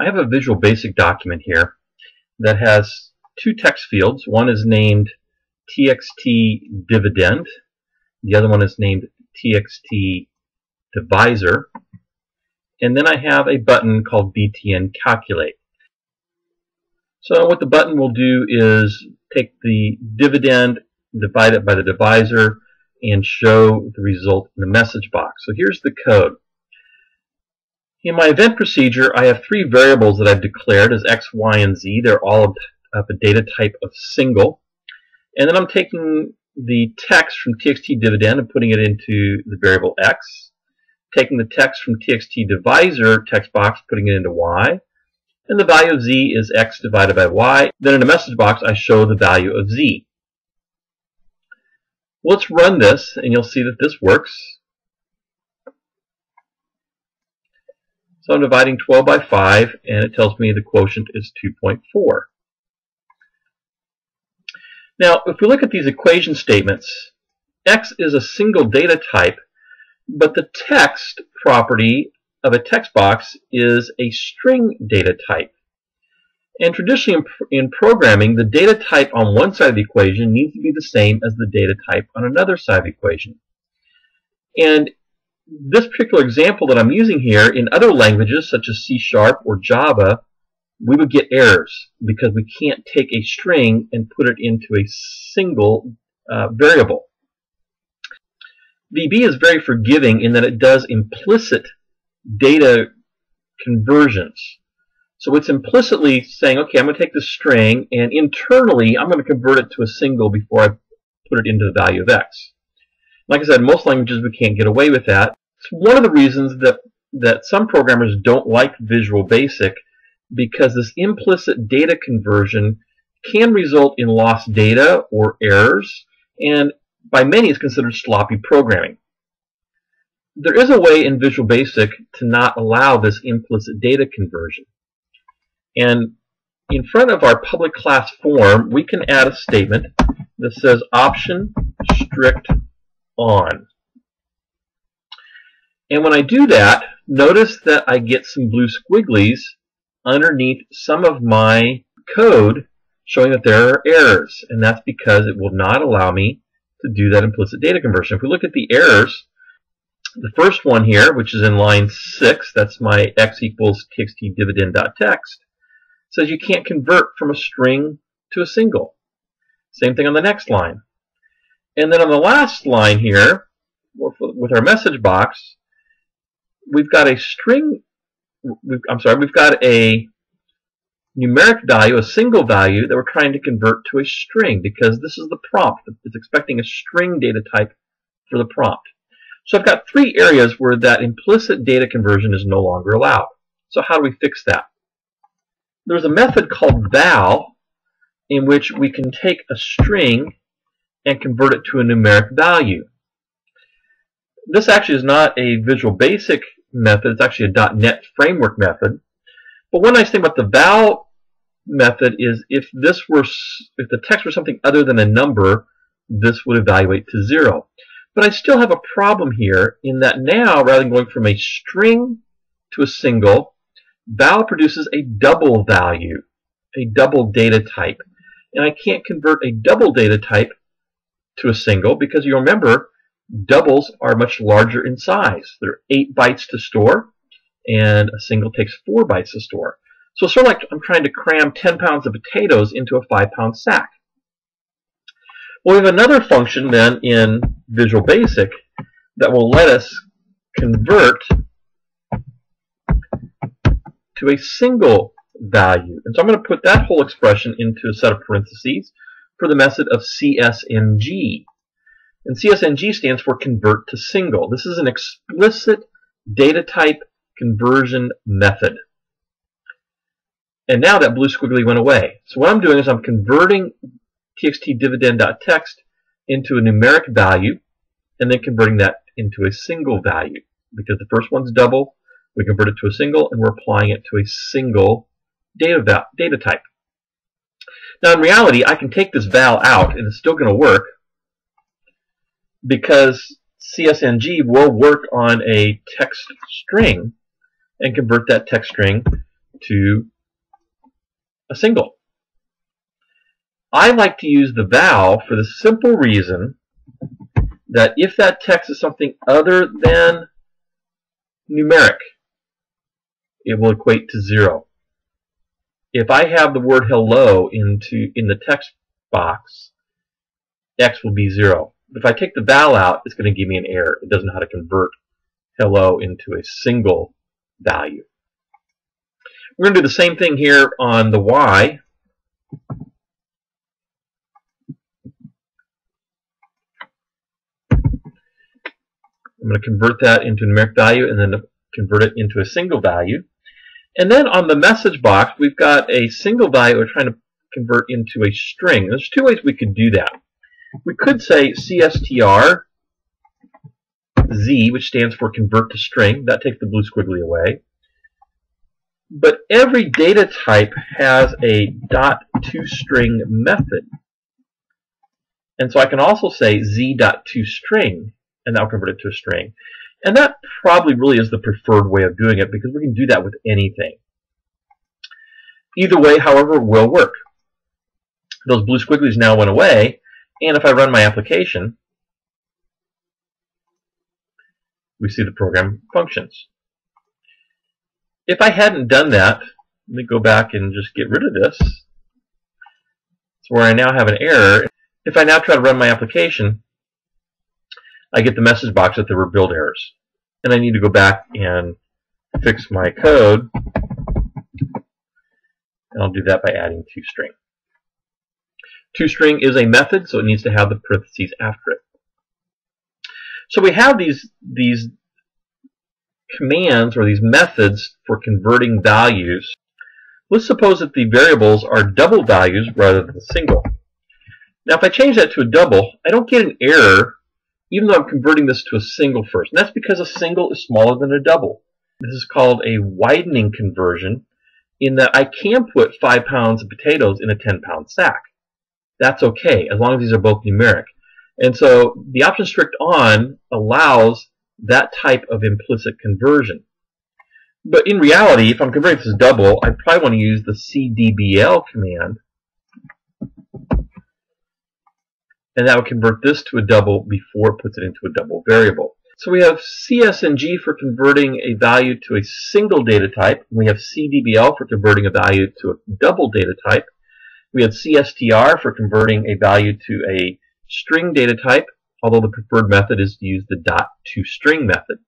I have a Visual Basic document here that has two text fields. One is named txt dividend. The other one is named txt divisor. And then I have a button called btn calculate. So what the button will do is take the dividend, divide it by the divisor, and show the result in the message box. So here's the code. In my event procedure, I have three variables that I've declared as x, y, and z. They're all of a data type of single. And then I'm taking the text from txt dividend and putting it into the variable x, taking the text from txt divisor text box, putting it into y, and the value of z is x divided by y. Then in a message box, I show the value of z. Let's run this, and you'll see that this works. So I'm dividing 12 by 5, and it tells me the quotient is 2.4. Now, if we look at these equation statements, x is a single data type, but the text property of a text box is a string data type. And traditionally in, in, programming, the data type on one side of the equation needs to be the same as the data type on another side of the equation. And this particular example that I'm using here, in other languages such as C Sharp or Java, we would get errors because we can't take a string and put it into a single uh, variable. VB is very forgiving in that it does implicit data conversions. So it's implicitly saying, okay, I'm going to take this string and internally I'm going to convert it to a single before I put it into the value of x. Like I said, most languages we can't get away with that. It's one of the reasons that, that some programmers don't like Visual Basic because this implicit data conversion can result in lost data or errors and by many is considered sloppy programming. There is a way in Visual Basic to not allow this implicit data conversion. And in front of our public class form, we can add a statement that says option strict on. And when I do that, notice that I get some blue squigglies underneath some of my code showing that there are errors. And that's because it will not allow me to do that implicit data conversion. If we look at the errors, the first one here, which is in line 6, that's my x equals txt dividend.txt, says you can't convert from a string to a single. Same thing on the next line. And then on the last line here, with our message box, we've got a string, I'm sorry, we've got a numeric value, a single value that we're trying to convert to a string because this is the prompt. It's expecting a string data type for the prompt. So I've got three areas where that implicit data conversion is no longer allowed. So how do we fix that? There's a method called val in which we can take a string and convert it to a numeric value. This actually is not a Visual Basic method. It's actually a .NET framework method. But one nice thing about the val method is if this were if the text were something other than a number, this would evaluate to zero. But I still have a problem here in that now, rather than going from a string to a single, val produces a double value, a double data type. And I can't convert a double data type to a single because you remember doubles are much larger in size. They're 8 bytes to store and a single takes 4 bytes to store. So it's sort of like I'm trying to cram 10 pounds of potatoes into a 5 pound sack. Well, we have another function then in Visual Basic that will let us convert to a single value. And so I'm going to put that whole expression into a set of parentheses for the method of CSNG. And CSNG stands for convert to single. This is an explicit data type conversion method. And now that blue squiggly went away. So what I'm doing is I'm converting txt dividend.txt into a numeric value and then converting that into a single value. Because the first one's double, we convert it to a single and we're applying it to a single data, data type. Now in reality, I can take this val out and it's still going to work because CSNG will work on a text string and convert that text string to a single. I like to use the val for the simple reason that if that text is something other than numeric, it will equate to zero. If I have the word hello into in the text box, x will be zero. If I take the val out, it's going to give me an error. It doesn't know how to convert hello into a single value. We're going to do the same thing here on the y. I'm going to convert that into a numeric value and then convert it into a single value. And then on the message box, we've got a single value we're trying to convert into a string. There's two ways we could do that. We could say CSTR Z, which stands for convert to string. That takes the blue squiggly away. But every data type has a dot to string method. And so I can also say z dot string, and that'll convert it to a string. And that probably really is the preferred way of doing it because we can do that with anything. Either way, however, will work. Those blue squigglies now went away, and if I run my application, we see the program functions. If I hadn't done that, let me go back and just get rid of this. So where I now have an error. If I now try to run my application, I get the message box that there were build errors. And I need to go back and fix my code. And I'll do that by adding toString. ToString is a method, so it needs to have the parentheses after it. So we have these, these commands or these methods for converting values. Let's suppose that the variables are double values rather than single. Now if I change that to a double, I don't get an error even though I'm converting this to a single first. And that's because a single is smaller than a double. This is called a widening conversion in that I can put 5 pounds of potatoes in a 10 pound sack. That's okay, as long as these are both numeric. And so the option strict on allows that type of implicit conversion. But in reality, if I'm converting this double, I probably want to use the cdbl command and that would convert this to a double before it puts it into a double variable. So we have CSNG for converting a value to a single data type. And We have CDBL for converting a value to a double data type. We have CSTR for converting a value to a string data type, although the preferred method is to use the dot to string method.